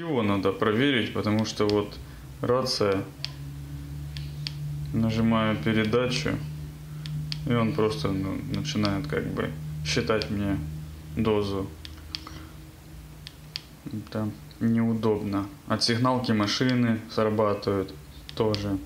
Его надо проверить, потому что вот рация, нажимаю передачу, и он просто ну, начинает как бы считать мне дозу. Это неудобно. От сигналки машины срабатывают тоже.